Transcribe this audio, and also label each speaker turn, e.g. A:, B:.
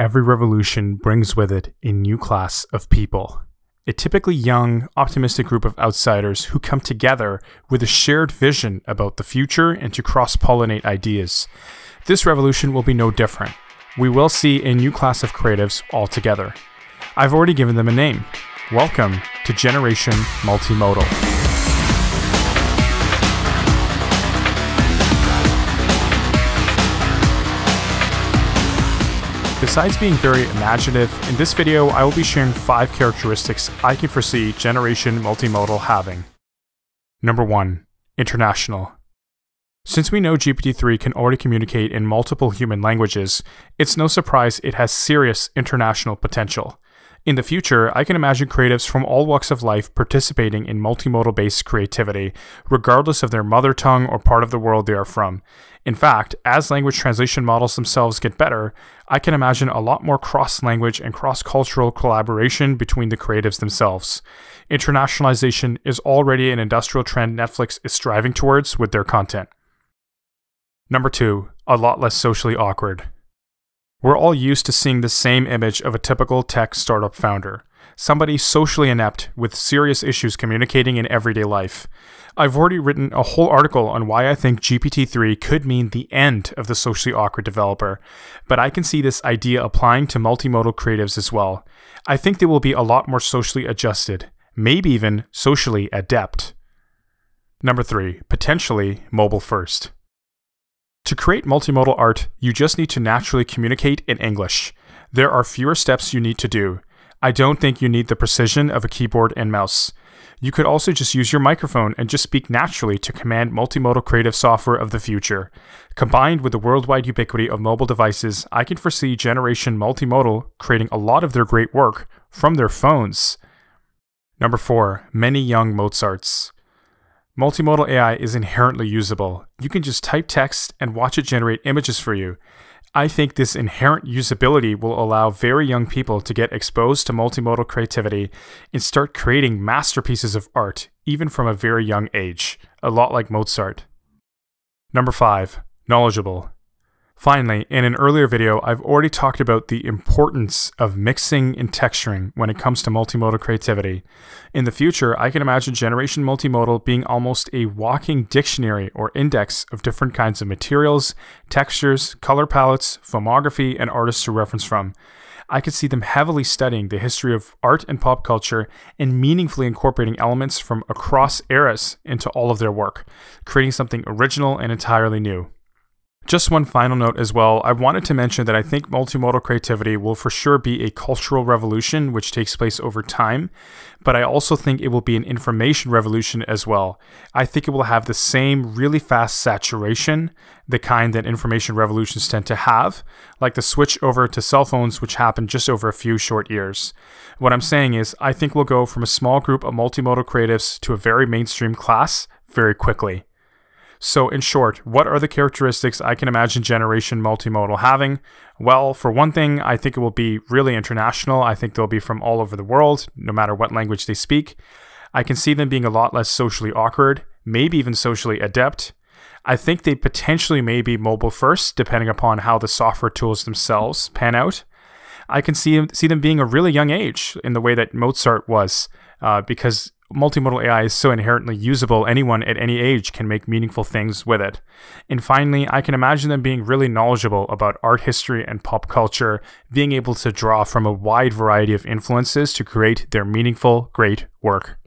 A: Every revolution brings with it a new class of people. A typically young, optimistic group of outsiders who come together with a shared vision about the future and to cross pollinate ideas. This revolution will be no different. We will see a new class of creatives altogether. I've already given them a name. Welcome to Generation Multimodal. Besides being very imaginative, in this video I will be sharing 5 characteristics I can foresee Generation Multimodal having. Number 1. International. Since we know GPT-3 can already communicate in multiple human languages, it's no surprise it has serious international potential. In the future, I can imagine creatives from all walks of life participating in multimodal based creativity, regardless of their mother tongue or part of the world they are from. In fact, as language translation models themselves get better, I can imagine a lot more cross language and cross cultural collaboration between the creatives themselves. Internationalization is already an industrial trend Netflix is striving towards with their content. Number two, a lot less socially awkward. We're all used to seeing the same image of a typical tech startup founder somebody socially inept with serious issues communicating in everyday life. I've already written a whole article on why I think GPT 3 could mean the end of the socially awkward developer, but I can see this idea applying to multimodal creatives as well. I think they will be a lot more socially adjusted, maybe even socially adept. Number three, potentially mobile first. To create multimodal art, you just need to naturally communicate in English. There are fewer steps you need to do. I don't think you need the precision of a keyboard and mouse. You could also just use your microphone and just speak naturally to command multimodal creative software of the future. Combined with the worldwide ubiquity of mobile devices, I can foresee Generation Multimodal creating a lot of their great work from their phones. Number 4. Many young Mozarts. Multimodal AI is inherently usable. You can just type text and watch it generate images for you. I think this inherent usability will allow very young people to get exposed to multimodal creativity and start creating masterpieces of art, even from a very young age, a lot like Mozart. Number 5. Knowledgeable. Finally, in an earlier video, I've already talked about the importance of mixing and texturing when it comes to multimodal creativity. In the future, I can imagine Generation Multimodal being almost a walking dictionary or index of different kinds of materials, textures, color palettes, filmography, and artists to reference from. I could see them heavily studying the history of art and pop culture and meaningfully incorporating elements from across eras into all of their work, creating something original and entirely new. Just one final note as well. I wanted to mention that I think multimodal creativity will for sure be a cultural revolution which takes place over time, but I also think it will be an information revolution as well. I think it will have the same really fast saturation, the kind that information revolutions tend to have, like the switch over to cell phones, which happened just over a few short years. What I'm saying is, I think we'll go from a small group of multimodal creatives to a very mainstream class very quickly. So, in short, what are the characteristics I can imagine Generation Multimodal having? Well, for one thing, I think it will be really international. I think they'll be from all over the world, no matter what language they speak. I can see them being a lot less socially awkward, maybe even socially adept. I think they potentially may be mobile first, depending upon how the software tools themselves pan out. I can see see them being a really young age in the way that Mozart was, uh, because multimodal AI is so inherently usable, anyone at any age can make meaningful things with it. And finally, I can imagine them being really knowledgeable about art history and pop culture, being able to draw from a wide variety of influences to create their meaningful, great work.